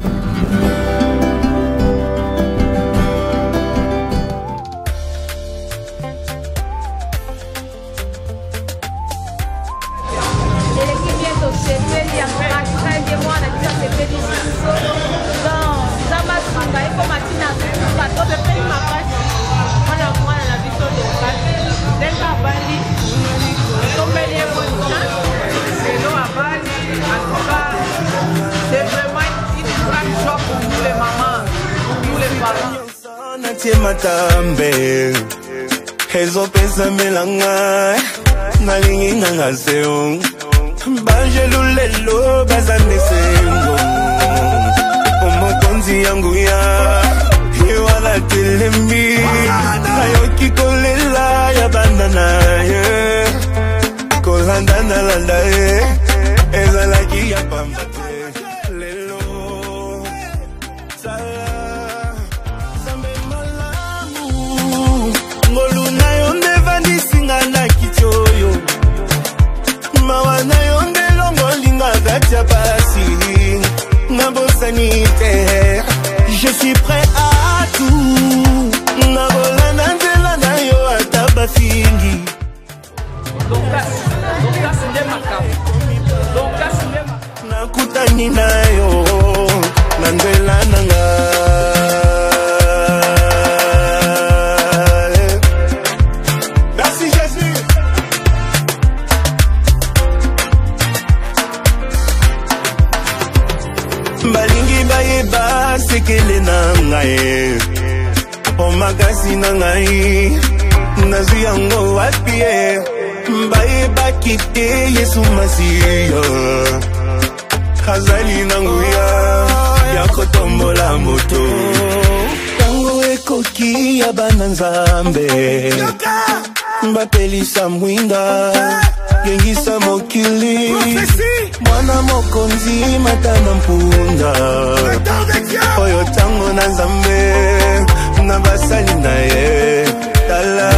Bye. makasi na ngai nazwi yango wapi ye bayebaki te yesu masiya azali na nguya ya kotombola moto yango ekoki ya bana nzambe bapelisa mwinda gengisa mokili mwana mokonzi mata na mpunda oyo ntango na nzambe na basali na ye tala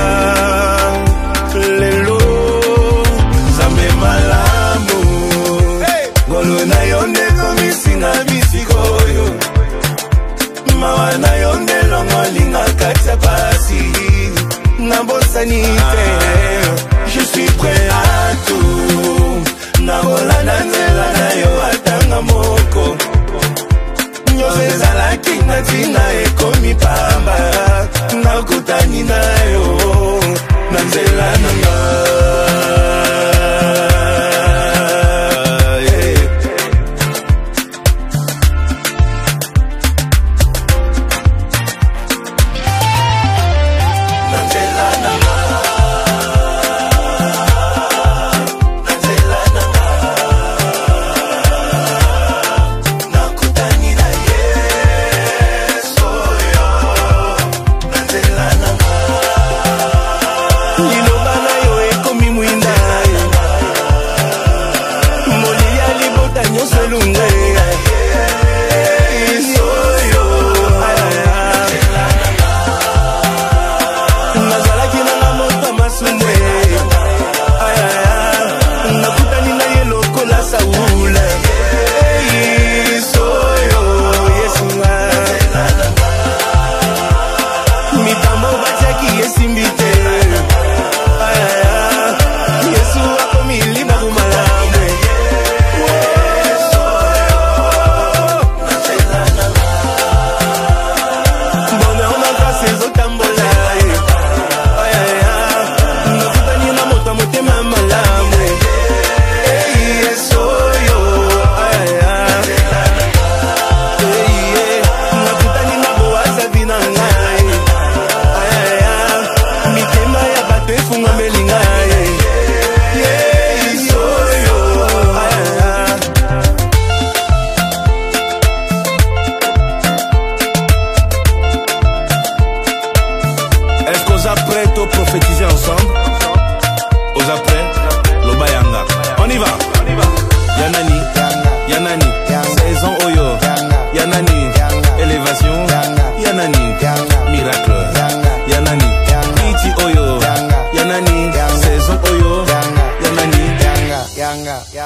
lelo nzambe malamu ngolo na yo nde komisinga bisika oyo mawa na yo nde longolinga kati ya pasi na bosani te je suis prêt à tout nakola na nzela na yo atanga moko nyonso ezalaki na ntina ekomi pamba nakutani na yo na nzela nanga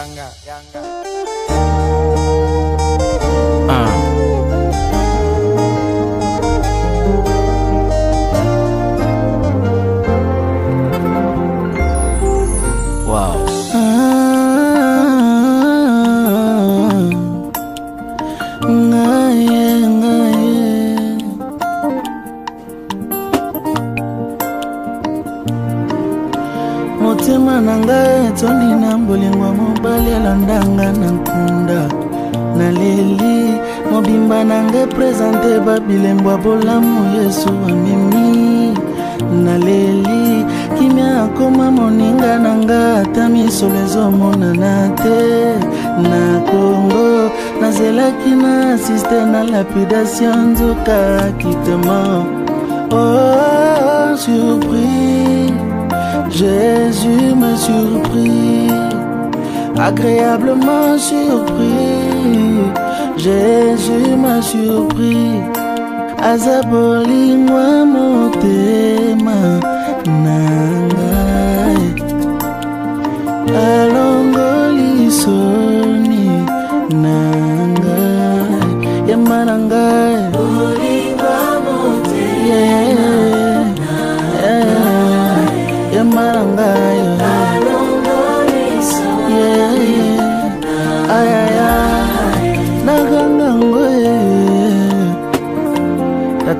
tetangga lapidation te manque Oh, surpris, Jésus m'a surpris, agréablement surpris. Jésus m'a surpris, Azaboli moi motema nangai, alongoli so.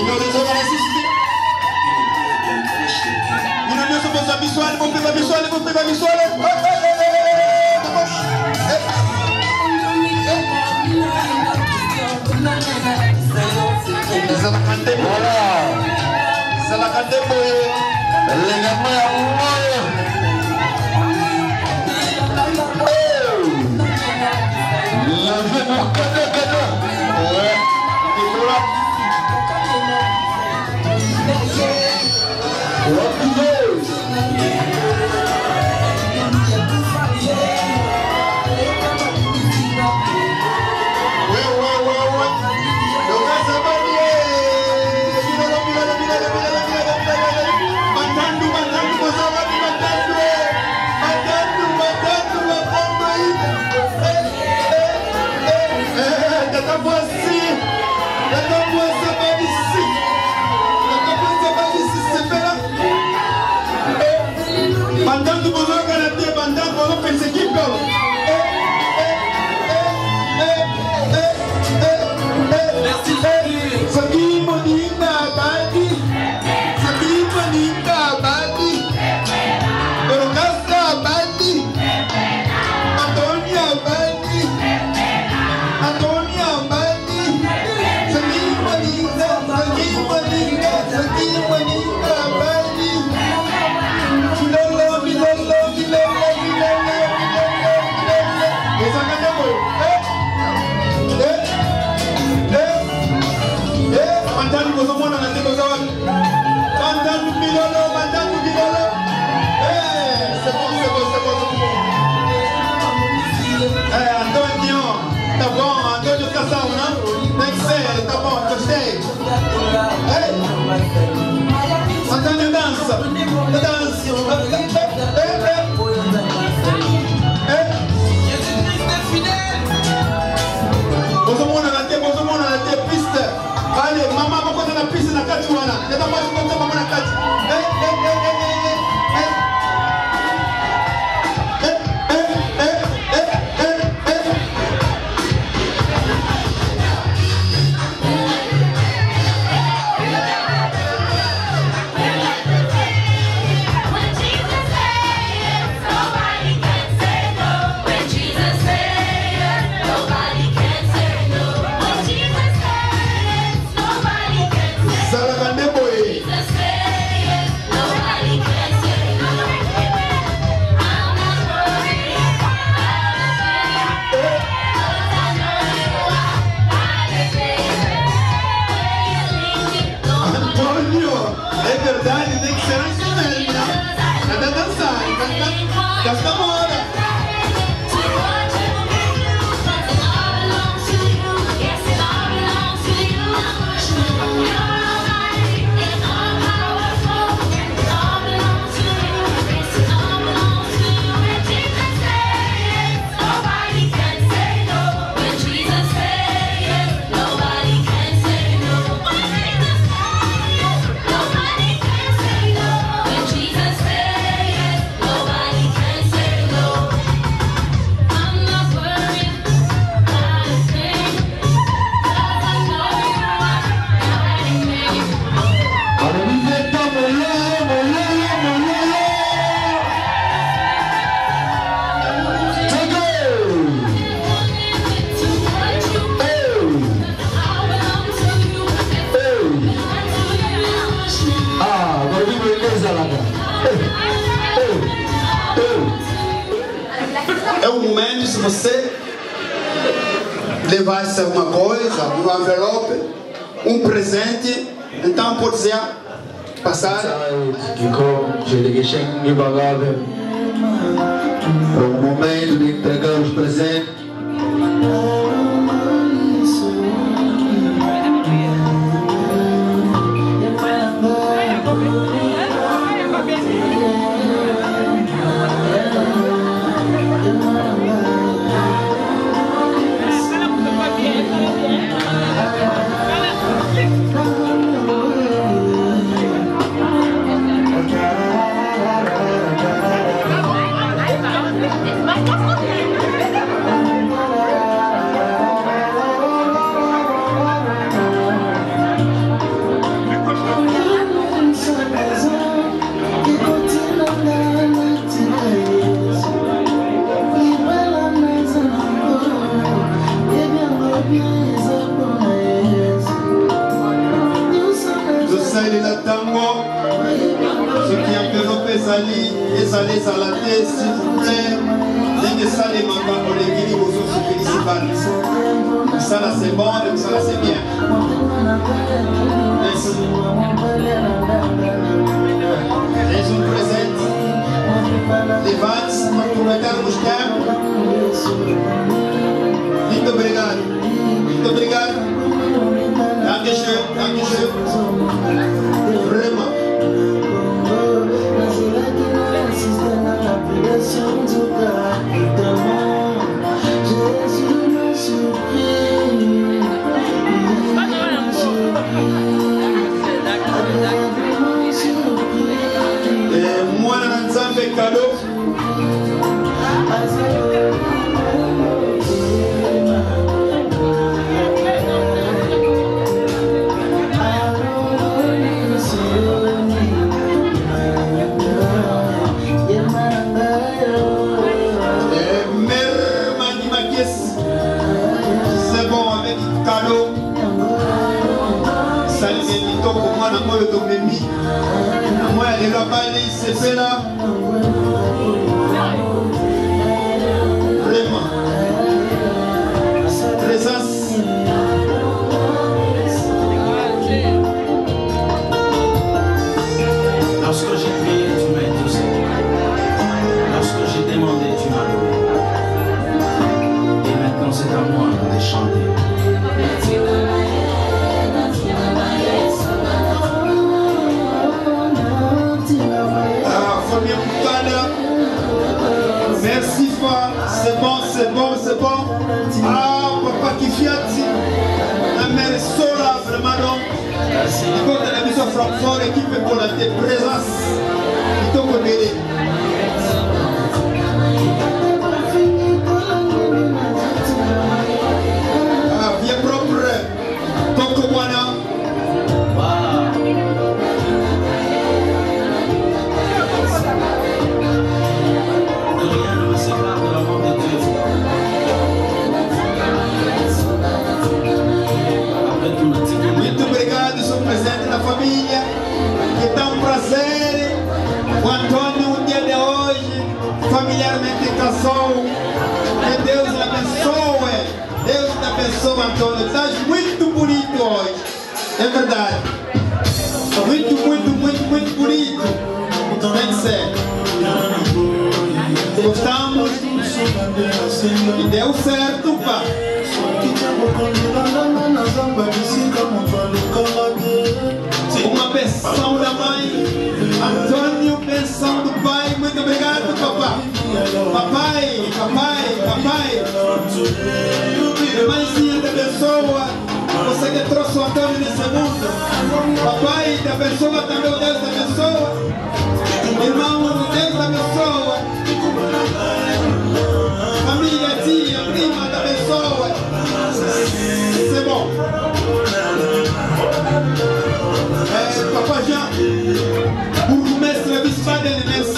ignorezoka nasisite bino nyonso boza biswale bopeba biswale bopeba biswale ezalaka nde ezalaka nde boye lengamo ya moyo Moi, elle ne va pas aller se faire là. kota na biso francfort ekipe mpona te présence kitoko ndele família que então, um prazer. O Antônio, um dia de hoje, familiarmente casou. Que Deus abençoe. Deus te abençoe, Antônio. Estás muito bonito hoje. É verdade. Muito, muito, muito, muito bonito. Então, tem que ser. Gostamos. E deu certo, pá. Ação da mãe, Antônio, benção do pai. Muito obrigado, papai. Papai, papai, papai. Mãezinha da pessoa, você que trouxe o Antônio nesse mundo. Papai, da pessoa também, Deus te pessoa. Irmão, Deus da Família, tia, prima da pessoa. Isso é bom. Eh, papa Jean, pour nous mettre service, pas de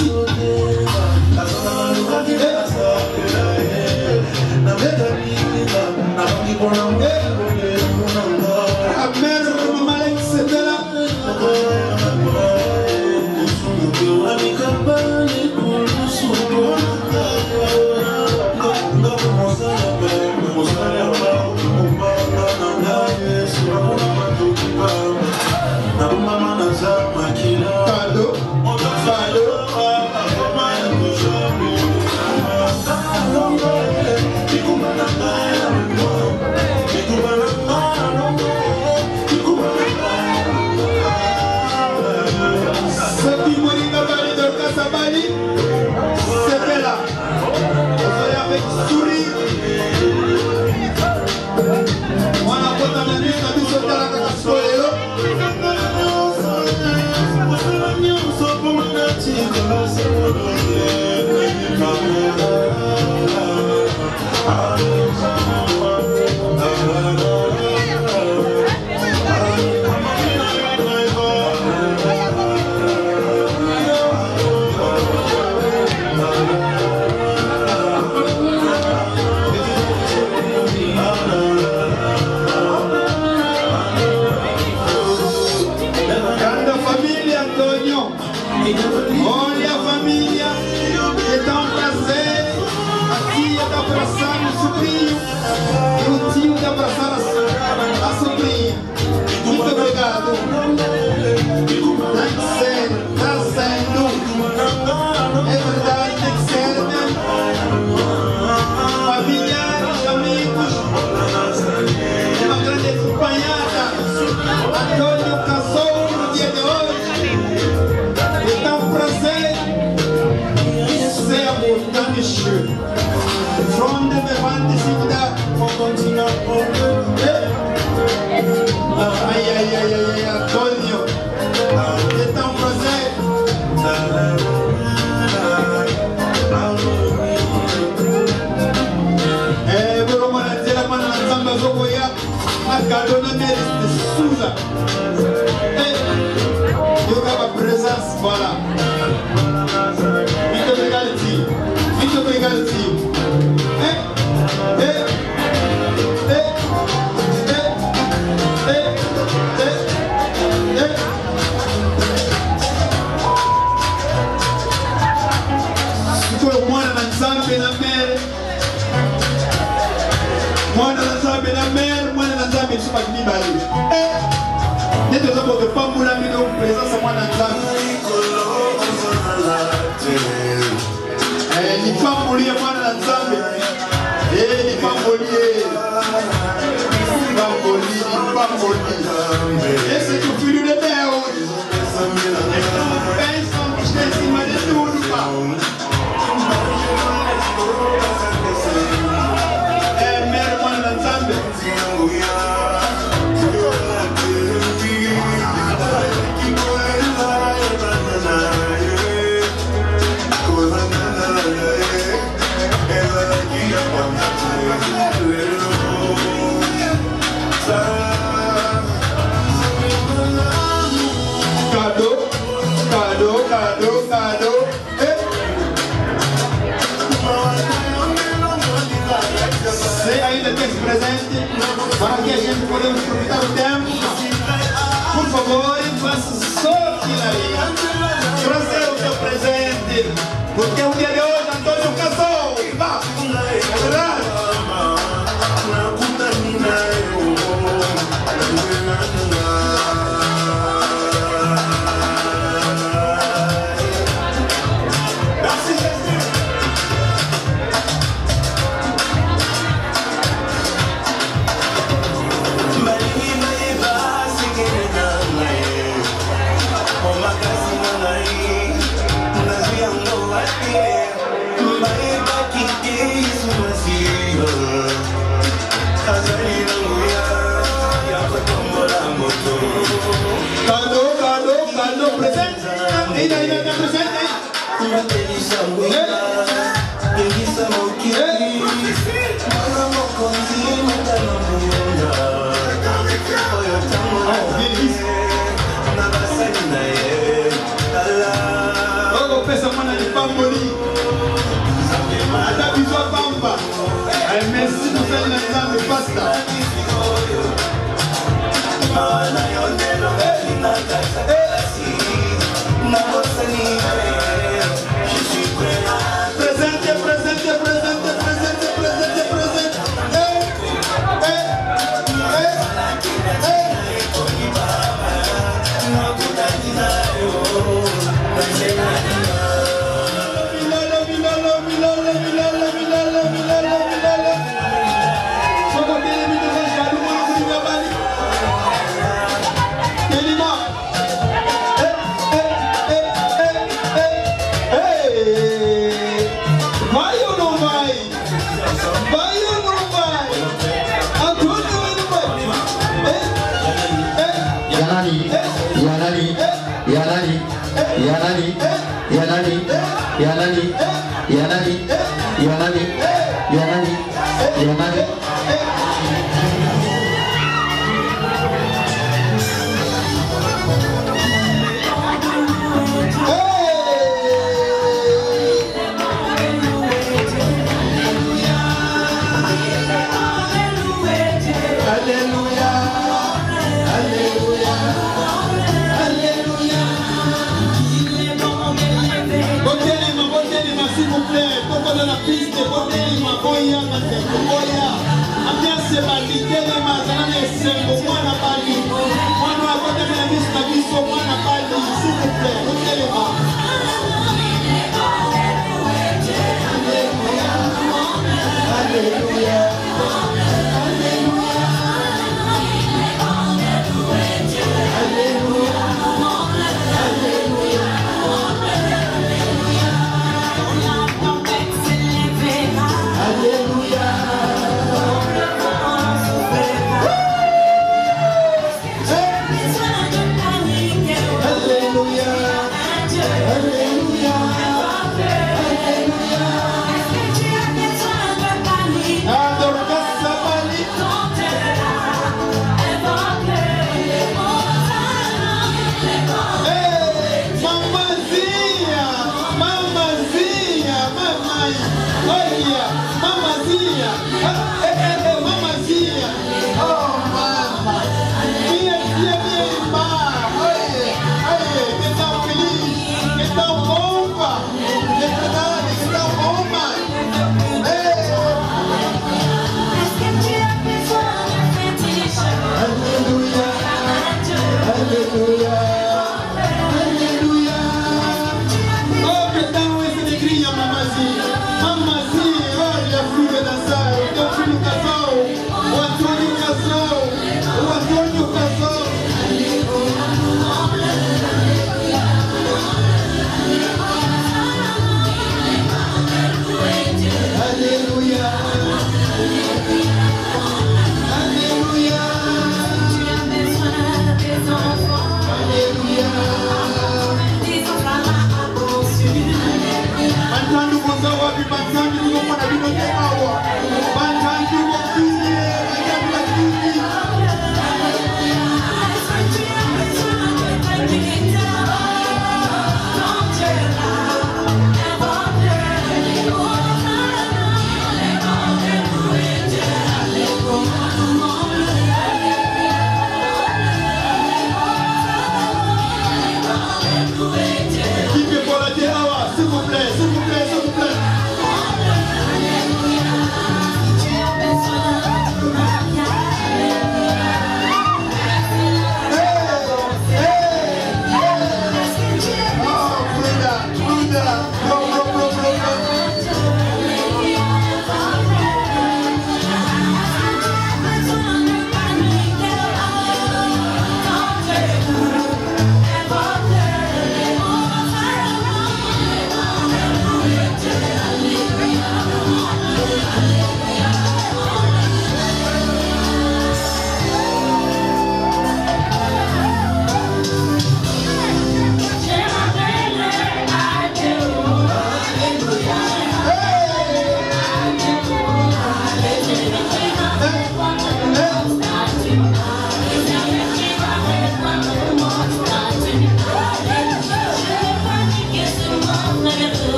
やはり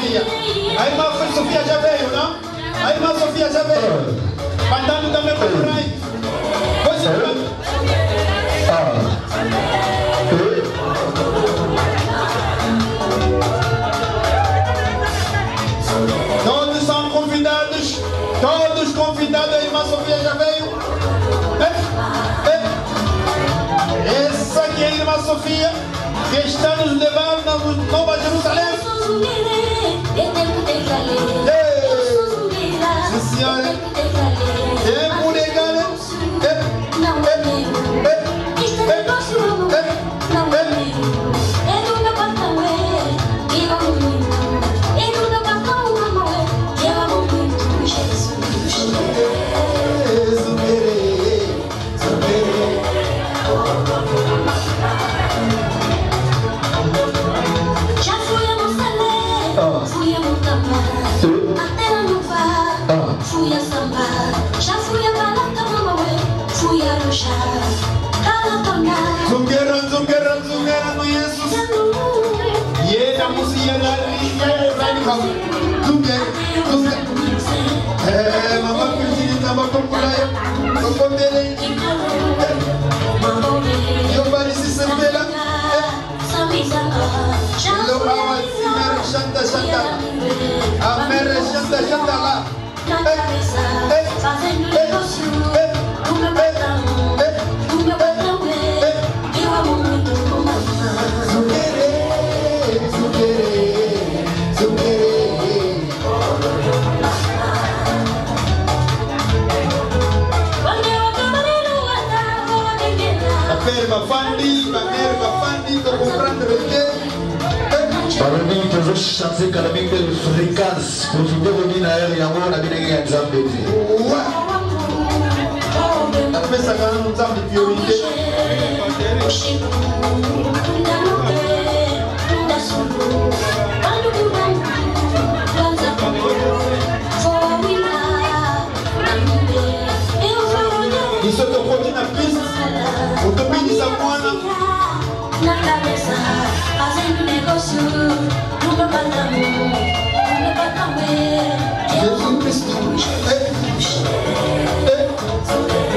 Sofia. A irmã Sofia já veio, não? A irmã Sofia já veio. Cantando também para o Rai. Pois é. Todos são convidados. Todos convidados. A irmã Sofia já veio. É. É. Essa aqui é a irmã Sofia que está nos levando na Nova Jerusalém. Yeah. Santa, Santa, Santa, Hey, hey. motu te komi na yere yango na bilenge ya nzambe te apesaka nzambe priorité biso tokoti na krist otobinisa mwana na kabesa aza négosio lubabandamu Hey, hey.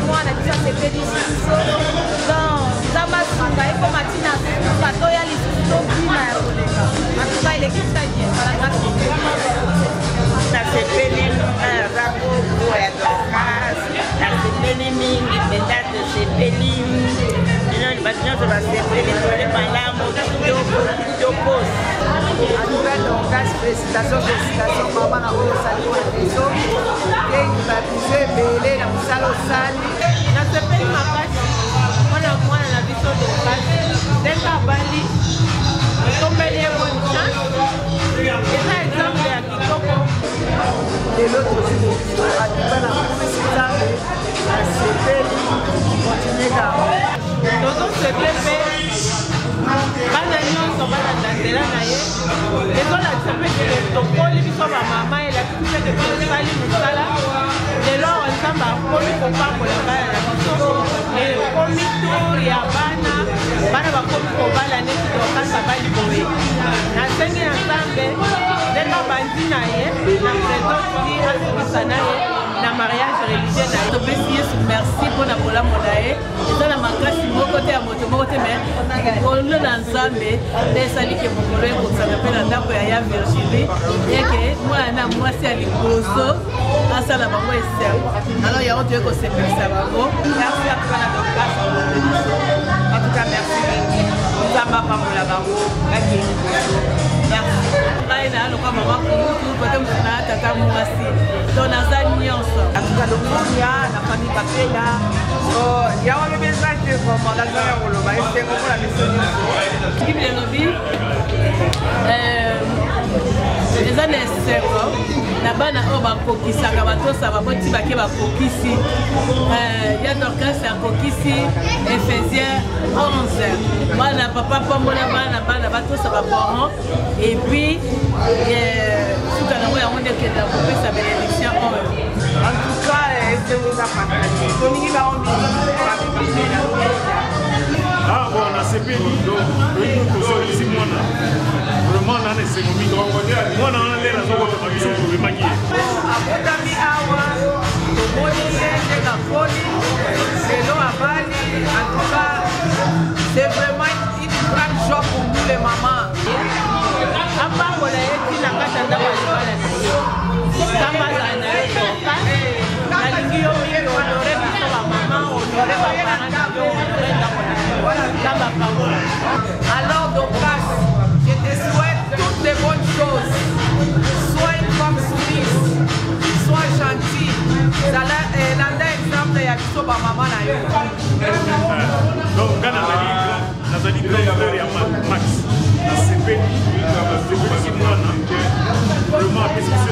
témoin na biso asepelisi biso don nzambe asunga ye mpo matina asuka toya lisusu tobima ya koleka matuka elekisa jebalanga nasepeli rakoko ya dorcas nasepeli mingi mpenza tosepeli bato nyonso basepeli tole malamu kitoko kitokosi nouvelle donc grâce félicitation félicitation mama na oyo osali mpona reso ndenge babizo ebele na mosala osali nasepeli makasi mpona mwana na biso donkasi ndenge abali tombeli ye bonisa eza exemple ya kitoko lelo toziabiba na komisi nzambe nasepeli kontinue kaka tozosekle mpe bana nyonso balanda nzela na ye ezolakisa mpe kele tokoli biso bamama elakisi mpeke tosali mosala lelo nzambe akomi kopambola bana na biso ekomi tour ya bana bana bakomi kobala neti tokasa baliboye nasengi na nzambe ndenge bandi na ye na présence asukisa na ye na mariage religieux na ye topesi yesu merci mpona kolamo na ye eza na makasi moko te ya moto moko te me likolo na nzambe nde esali ke mokolo ekokisaka mpe na ndambo ya ya virginie yeke mwana na mwasi ya liboso asala bango esengo alors yango toye kosepelisa bango merci atuka na dokas en tout cas merci mingi nzambe apambola bango bakei liboso merci naloka mama kumutu kote mosusu na tata mwasi to naza nyonso atuka lokuya na fami bakela yango lobi eza te vraimen naza ya koloba esengo mpona biso nyonso kibi elobi eza na esengo na bana oyo bakokisaka batosaba boti bake bakokisi euh, ya dorcas akokisi ephésiens 11 bana papa mpombo na bana bana batosa baparan epuis sukana yango yango nde ekenda kopesa bénédiction oyo en tout cas esengo eza fantastique tolingi bango mingi nasepeli oyo tosolisi mwana vraiment nana esengo mingi mwana wana nde nazokotama biso tobemaki ye akutami awa tomoni ye ndenge afoli lelo abali en tout cas c'est vraiment Alors euh, donc je te souhaite toutes les bonnes choses. Sois une femme soumise, sois gentille. Nanda exemple ya biso bamama na yo. Donc nga nazali grand frère ya mama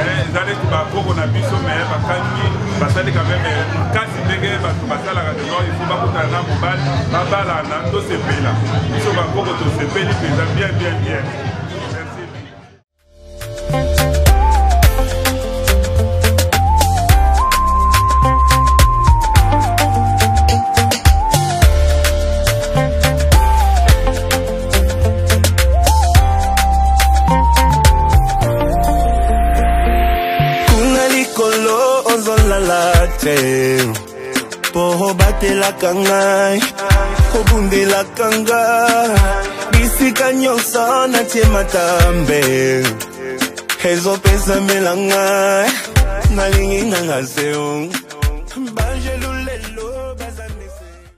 Eh, ezali bakoko na biso me bakangi basali quand même makasi eh, ndenge bato basalaka deno ifo bakutana na mobali babalana tosepela biso bakoko tosepeli mpenza bien bien bien natambe ezopesa melangai nalingi nangaseo